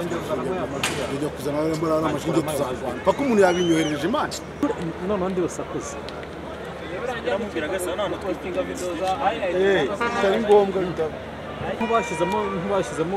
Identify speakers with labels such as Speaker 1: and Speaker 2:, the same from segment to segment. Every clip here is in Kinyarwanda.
Speaker 1: wongera uzanamo ya majwi yawe
Speaker 2: ujya kuzana muri ariya mashinge tuzarwana paka umuntu yabinyoherereje imana
Speaker 1: noneho ndi busakuze
Speaker 2: bitari ngombwa
Speaker 1: nk'ubashyizemo nk'ubashyizemo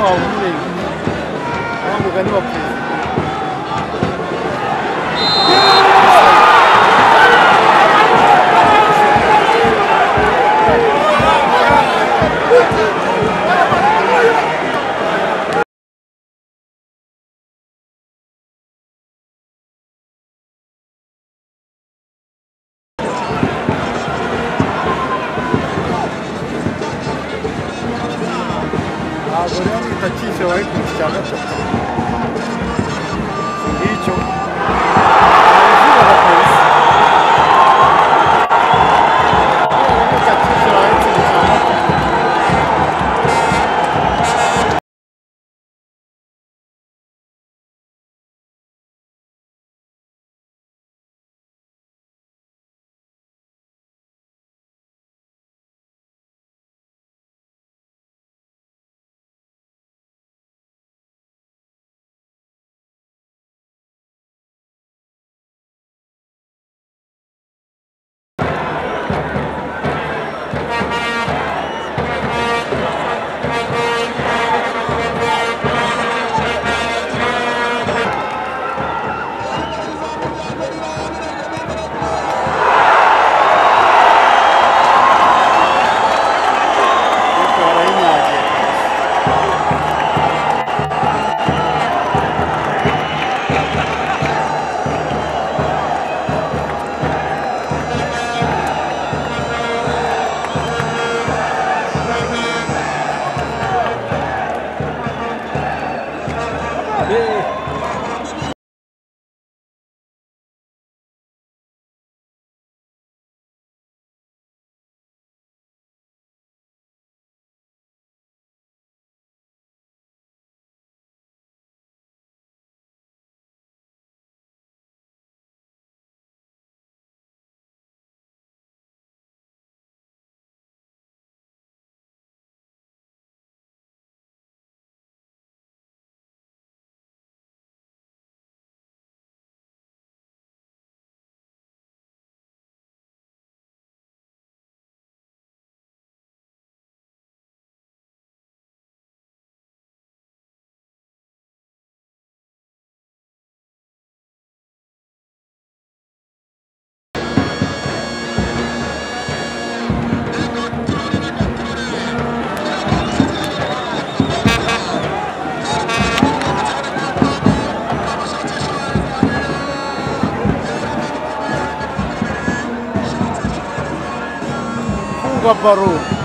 Speaker 2: Oh,
Speaker 1: gue
Speaker 2: udah. Baru.